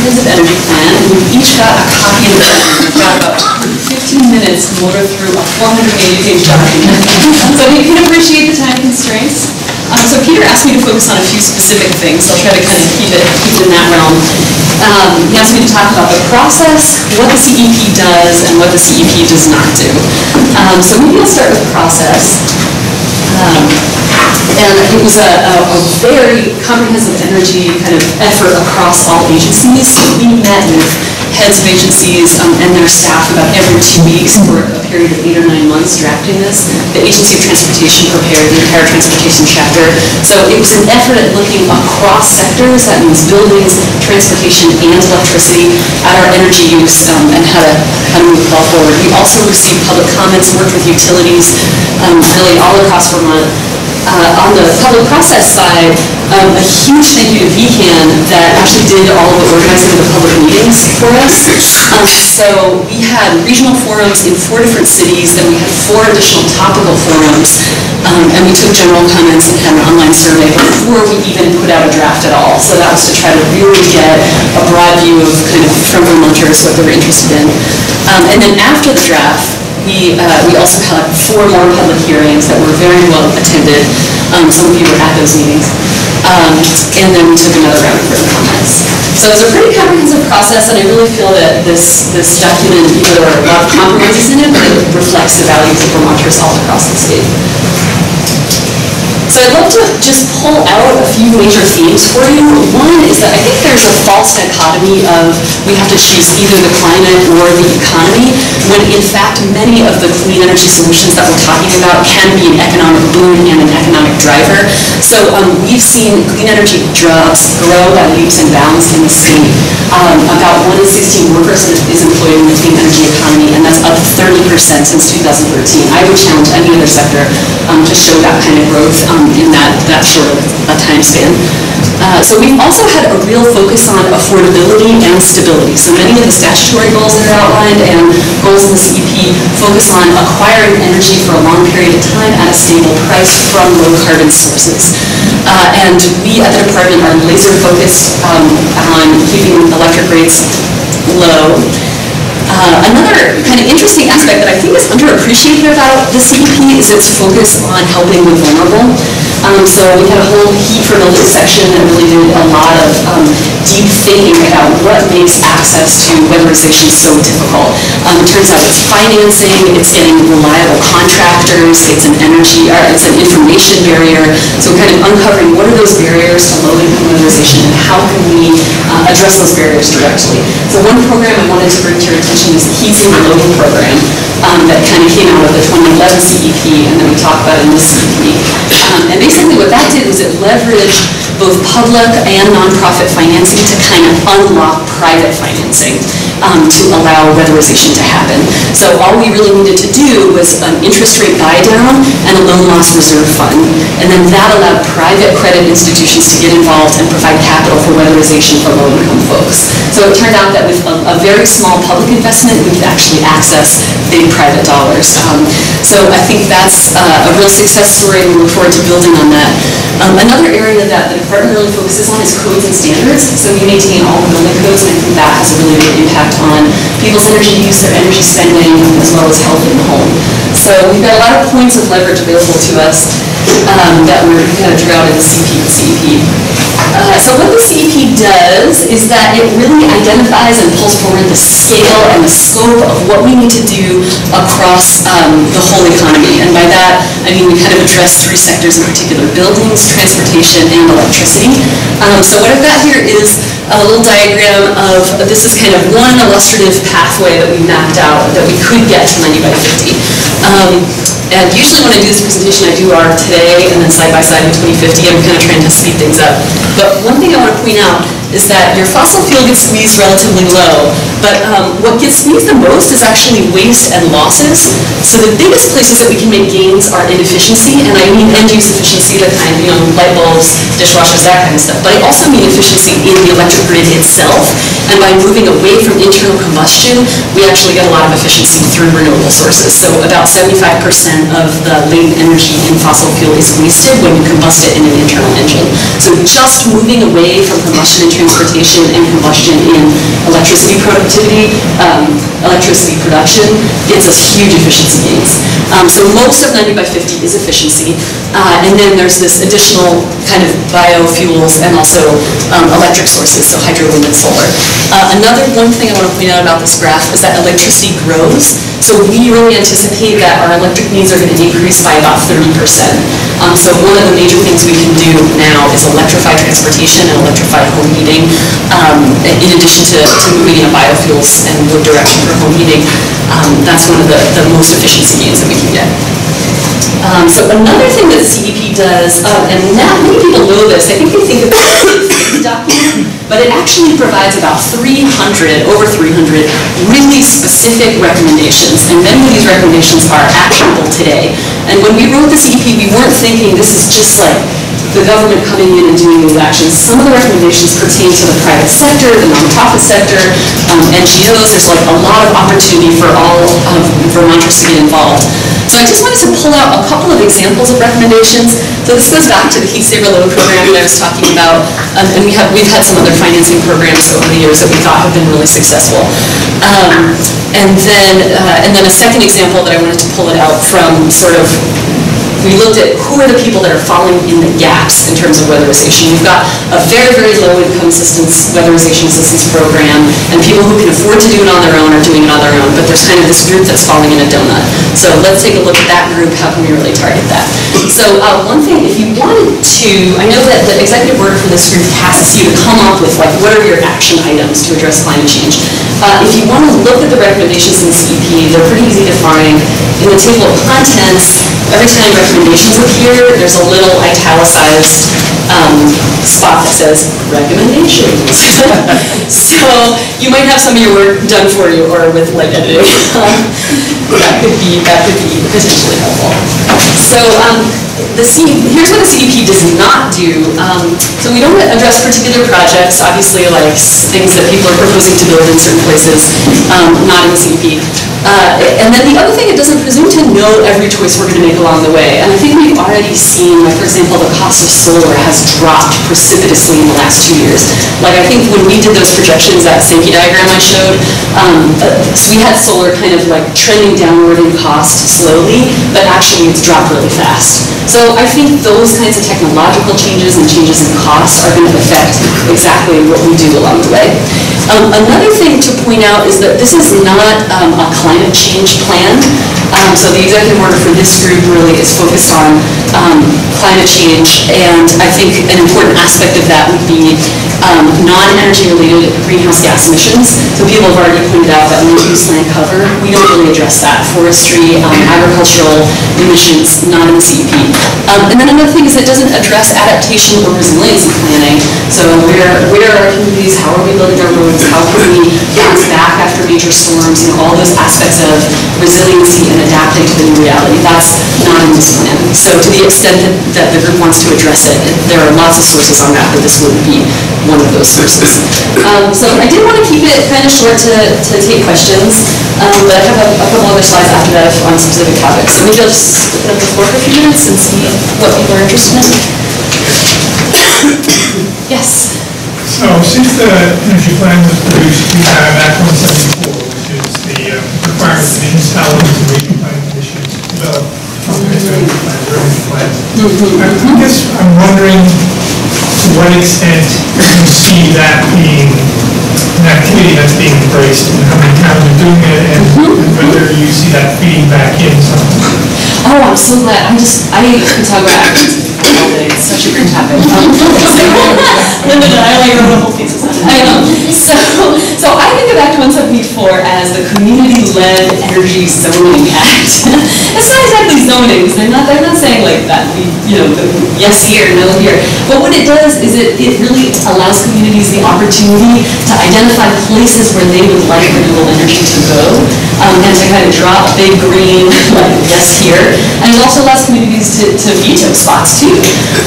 comprehensive energy plan, and we've each got a copy of the plan. We've got about 15 minutes to motor through a 480-page document. So you can appreciate the time constraints. Um, So Peter asked me to focus on a few specific things, so I'll try to kind of keep it, keep it in that realm. Um, He asked me to talk about the process, what the CEP does, and what the CEP does not do. Um, So maybe I'll start with the process. Um, And it was a, a a very comprehensive energy kind of effort across all agencies. We met with heads of agencies um, and their staff about every two weeks for a period of eight or nine months drafting this. The Agency of Transportation prepared the entire transportation chapter. So it was an effort at looking across sectors, that means buildings, transportation, and electricity, at our energy use um, and how to, how to move the ball forward. We also received public comments, worked with utilities, um, really all across Vermont. Uh, On the public process side, um, a huge thank you to VCAN that actually did all of the organizing of the public meetings for us. Um, So we had regional forums in four different cities, then we had four additional topical forums, um, and we took general comments and had an online survey before we even put out a draft at all. So that was to try to really get a broad view of kind of from Vermonters what they were interested in. Um, And then after the draft, we, uh, we also had four more public hearings that were very well attended. Um, Some of you were at those meetings. Um, And then we took another round of written comments. So it was a pretty comprehensive process, and I really feel that this, this document, even though there are a lot of compromises in it, but it reflects the values of Vermonters all across the state. So I'd love to just pull out few major themes for you. One is that I think there's a false dichotomy of we have to choose either the climate or the economy, when in fact many of the clean energy solutions that we're talking about can be an economic boon and an economic driver. So um, we've seen clean energy jobs grow by leaps and bounds in the state. Um, About one in 16 workers is employed in the clean energy economy, and that's up 30% since 2013. I would challenge any other sector um, to show that kind of growth um, in that, that a time span. Uh, So we've also had a real focus on affordability and stability. So many of the statutory goals that are outlined and goals in the CEP focus on acquiring energy for a long period of time at a stable price from low carbon sources. Uh, And we at the department are laser focused um, on keeping electric rates low. Uh, Another kind of interesting aspect that I think is underappreciated about the CEP is its focus on helping the vulnerable. Um, So we had a whole heat for building section that really did a lot of um, deep thinking about what makes access to weatherization so difficult. Um, It turns out it's financing, it's getting reliable contractors, it's an energy, or it's an information barrier. So we're kind of uncovering what are those barriers to low-income weatherization and how can we uh, address those barriers directly. So one program I wanted to bring to your attention is the Heat Saver Loan Program um, that kind of came out of the 2011 CEP and that we talked about in this CEP. Um, And basically what that did was it leveraged both public and nonprofit financing to kind of unlock private financing um, to allow weatherization to happen. So all we really needed to do was an interest rate buy down and a loan loss reserve fund. And then that allowed private credit institutions to get involved and provide capital for weatherization for low-income folks. So it turned out that with a, a very small public investment, we could actually access big private dollars. Um, So I think that's uh, a real success story, and we look forward to building on that. Um, Another area that the department really focuses on is codes and standards. So we maintain all the building codes, and I think that has a really big impact on people's energy use, their energy spending, as well as health in the home. So we've got a lot of points of leverage available to us um, that we're going to draw out in the CP. CEP. Uh, So what the CEP does is that it really identifies and pulls forward the scale and the scope of what we need to do across um, the whole economy. I mean we kind of address three sectors in particular, buildings, transportation, and electricity. Um, So what I've got here is a little diagram of, this is kind of one illustrative pathway that we mapped out that we could get to 90 by 50. Um, And usually when I do this presentation, I do our today and then side by side in 2050. I'm kind of trying to speed things up. But one thing I want to point out is that your fossil fuel gets squeezed relatively low, but um, what gets squeezed the most is actually waste and losses. So the biggest places that we can make gains are in efficiency, and I mean end-use efficiency, the kind, you know, light bulbs, dishwashers, that kind of stuff. But I also mean efficiency in the electric grid itself. And by moving away from internal combustion, we actually get a lot of efficiency through renewable sources. So about 75% of the latent energy in fossil fuel is wasted when you combust it in an internal engine. So just moving away from combustion in transportation and combustion in electricity productivity, um, electricity production, gets us huge efficiency gains. Um, So most of 90 by 50 is efficiency. Uh, And then there's this additional kind of biofuels and also um, electric sources, so hydro, wind, and solar. Uh, Another one thing I want to point out about this graph is that electricity grows. So we really anticipate that our electric needs are going to decrease by about 30%. Um, So one of the major things we can do now is electrify transportation and electrify home heating, um, in addition to to moving in biofuels and wood direction for home heating. Um, That's one of the the most efficiency gains that we can get. Um, So another thing that CEP does, um, and not many people know this, I think they think of it document, but it actually provides about 300, over 300, really specific recommendations. And many of these recommendations are actionable today. And when we wrote the CEP, we weren't thinking this is just like the government coming in and doing these actions. Some of the recommendations pertain to the private sector, the nonprofit sector, um, NGOs. There's like a lot of opportunity for all of Vermonters to get involved. So I just wanted to pull out a couple of examples of recommendations. So this goes back to the Heat Saver Loan program that I was talking about, um, and we have, we've had some other financing programs over the years that we thought have been really successful. Um, And then, uh, and then a second example that I wanted to pull it out from sort of we looked at who are the people that are falling in the gaps in terms of weatherization. We've got a very, very low-income assistance, weatherization assistance program, and people who can afford to do it on their own are doing it on their own, but there's kind of this group that's falling in a donut. So let's take a look at that group, how can we really target that? So uh, one thing, if you wanted to, I know that the executive order for this group tasks you to come up with like, what are your action items to address climate change? Uh, If you want to look at the recommendations in CEP, they're pretty easy to find. In the table of contents, every time recommendations appear, there's a little italicized um, spot that says recommendations. So you might have some of your work done for you or with light editing. That could be, that could be potentially helpful. So um, the C, here's what the CEP does not do. Um, So we don't address particular projects, obviously like things that people are proposing to build in certain places, um, not in the CEP. Uh, And then the other thing, it doesn't presume to know every choice we're going to make along the way. And I think we've already seen, like, for example, the cost of solar has dropped precipitously in the last two years. Like, I think when we did those projections, that Sankey diagram I showed, um, uh, so we had solar kind of like trending downward in cost slowly, but actually it's dropped really fast. So I think those kinds of technological changes and changes in cost are going to affect exactly what we do along the way. Um, Another thing to point out is that this is not um, a climate change plan. Um, So the executive order for this group really is focused on um, climate change, and I think an important aspect of that would be um, non-energy related greenhouse gas emissions. So people have already pointed out that land use land cover, we don't really address that. Forestry, um, agricultural emissions, not in the CEP. Um, And then another thing is it doesn't address adaptation or resiliency planning. So where, where are our communities, how are we building our roads, how can we bounce back after major storms, you know, all those aspects of resiliency and adapting to the new reality, that's not in this plan. So to the extent that, that the group wants to address it, there are lots of sources on that, but this wouldn't be one of those sources. Um, So I did want to keep it kind of short to, to take questions, um, but I have a a couple other slides after that on specific topics. So maybe I'll just open up the floor for a few minutes and see what people are interested in. Yes? So since the energy plan was produced, we have Act 174, which is the uh, requirement that and regional planning develop energy plans or energy plans. I guess I'm wondering to what extent you see that being an activity that's being embraced and how many towns are doing it and mm-hmm. and whether you see that feeding back in somehow. Oh, I'm so glad. I'm just, I could talk about actions all day. It's such a great topic. Um, Linda, I like wrote a whole thesis on it. I. So, so I think of Act 174 as the community Community-Led Energy Zoning Act. It's not exactly zoning, they're not, they're not saying like that, you know, yes here, no here. But what it does is it, it really allows communities the opportunity to identify places where they would like renewable energy to go, um, and to kind of drop big green, like, yes here. And it also allows communities to, to veto spots too.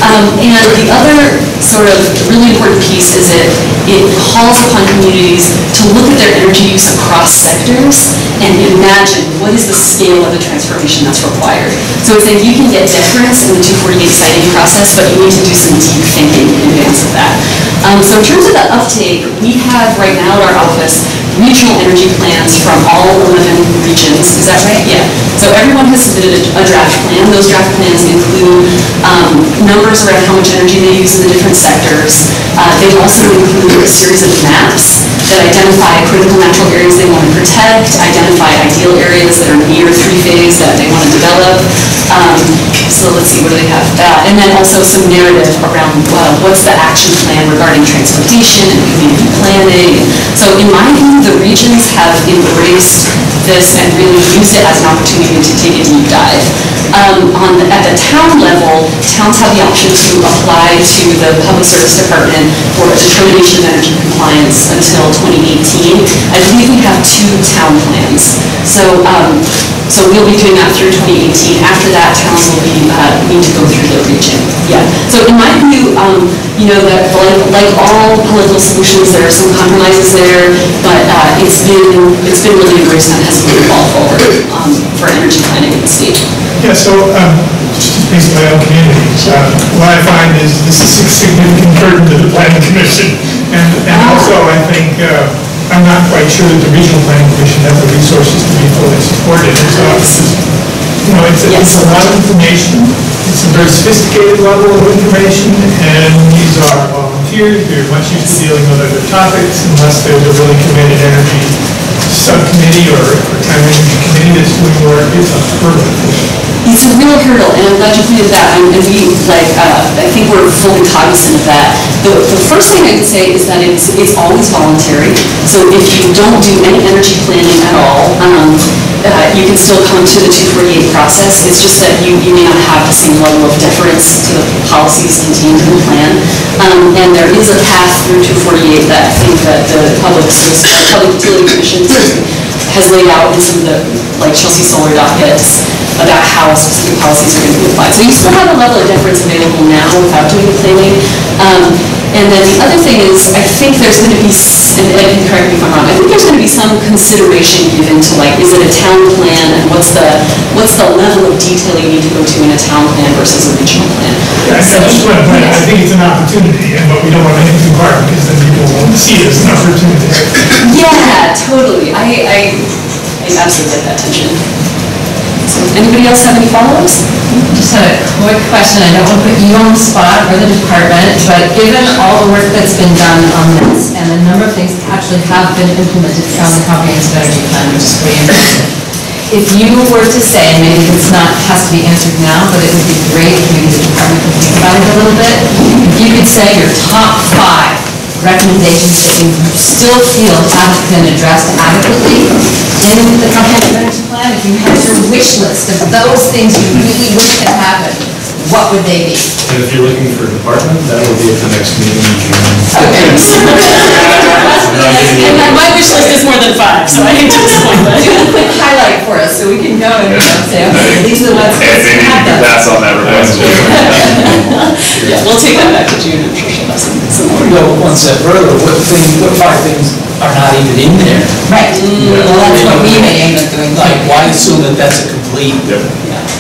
Um, and the other sort of really important piece is it, it calls upon communities to look at their energy use across sectors and imagine what is the scale of the transformation that's required. So it's saying you can get deference in the 248 siting process, but you need to do some deep thinking in advance of that. Um, so in terms of the uptake, we have right now at our office regional energy plans from all 11 regions. Is that right? Yeah. So everyone has submitted a draft plan. Those draft plans include um, numbers around how much energy they use in the different sectors. Uh, They also include a series of maps that identify critical natural areas they want to protect, identify ideal areas that are near three-phase that they want to develop. Um, So let's see, what do they have? Uh, And then also some narrative around uh, what's the action plan regarding transportation and community planning. So in my view, the regions have embraced this and really used it as an opportunity to take a deep dive. Um, On, the- at the town level, towns have the option to apply to the Public Service Department for a determination of energy compliance until 2018. I believe we have two town plans. So, um, so we'll be doing that through 2018. After that, towns will be, uh, need to go through the region. Yeah. So in my view, um, you know, that like, like all political solutions, there are some compromises there, but uh, it's been, it's been really embraced and has moved the ball forward um, for energy planning in the state. Yeah, so, um, just based on my own community, uh, what I find is this is a significant burden to the planning commission. And, and also, I think, uh, I'm not quite sure that the regional planning commission has the resources to be fully supported. It's, uh, you know, it's, a- it's a lot of information, a very sophisticated level of information, and these are volunteers, they're much used to dealing with other topics, unless there's a really committed energy subcommittee or town energy committee that's doing work, it's a hurdle. It's a real hurdle, and I'm glad you pointed that, and and we, like, uh, I think we're fully cognizant of that. The, the first thing I would say is that it's, it's always voluntary, so if you don't do any energy planning at all, um, uh, you can still come to the 248 process, it's just that you, you may not have the same level of deference to the policies contained in the plan. Um, And there is a path through 248 that I think that the Public Service, uh, Public Utility Commission has laid out in some of the, like Chelsea Solar dockets, about how specific policies are going to be applied. So you still have a level of deference available now without doing the planning. Um, And then the other thing is, I think there's going to be, and Ed can correct me if I'm wrong, I think there's going to be some consideration given to like, is it a town plan, and what's the, what's the level of detail you need to go to in a town plan versus a regional plan? I I just want to point out, I think it's an opportunity, and but we don't want to hit too hard, because then people won't see it as an opportunity. Yeah, totally. I, I, I absolutely get that tension. Anybody else have any follow-ups? Just a quick question, I don't want to put you on the spot or the department, but given all the work that's been done on this and the number of things that actually have been implemented from the comprehensive energy plan, which is impressive, if you were to say, and maybe it's not, has to be answered now, but it would be great if maybe the department could think about it a little bit, if you could say your top five recommendations that you still feel haven't been addressed adequately in the comprehensive energy plan, if you had your wish list of those things you really wish had happened, what would they be? And if you're looking for a department, that will be at the next meeting in June. And uh, my wish list is more than five, so I hate to disappoint, but. Do a quick highlight for us, so we can go and you say, okay, these are the ones that Maybe you have can done. pass on that request. Yeah, we'll take that back to June, I'm sure she'll have some, some go one step further, what thing, what five things are not even in there? Right, well, that's what we may aim at doing. Like, why assume that that's a complete Yep.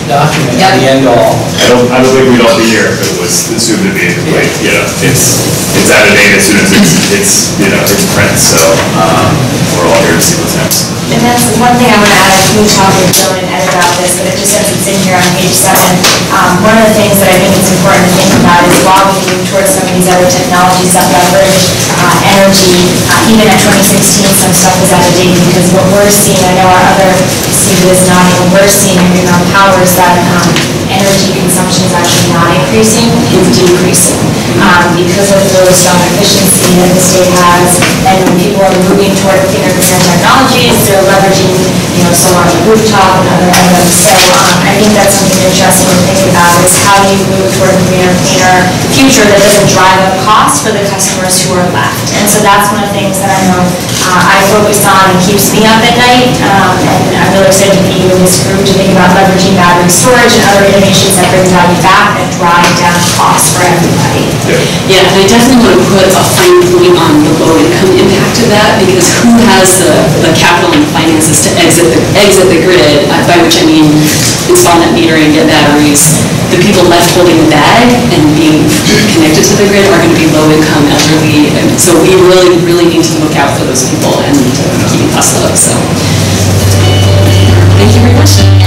document, Yep. the end all? I don't, I don't think we'd all be here if it was assumed to be incomplete, you know, it's, it's out of date as soon as it's, it's, you know, it's print, so, um, we're all here to see what's next. And that's one thing I want to add, I can talk with Bill and Ed about this, but it just says it's in here on page seven. Um, One of the things that I think is important to think about is while we move towards some of these other technologies that leverage uh, energy, uh, even at 2016, some stuff is out of date because what we're seeing, I know our other, Steve is not, what we're seeing in Mountain Power is that um, energy consumption is actually not increasing, it's decreasing. Um, Because of the really strong efficiency that the state has, and when people are moving toward cleaner, greener technologies, they're leveraging, you know, solar on the rooftop and other items. So um, I think that's something interesting to think about, is how do you move toward a greener, cleaner future that doesn't drive up costs for the customers who are left? And so that's one of the things that I know uh, I focus on and keeps me up at night. Um, And I'm really excited to be in this group to think about leveraging battery storage and other innovations that bring value back and drive down costs for everybody. Yeah, and I definitely want to put a fine point on the low-income impact of that, because who has the, the capital and finances to exit, the exit the grid, uh, by which I mean install net metering, get batteries. The people left holding the bag and being connected to the grid are going to be low-income, elderly, and so we really, really need to look out for those people and keep costs low, so. Thank you very much.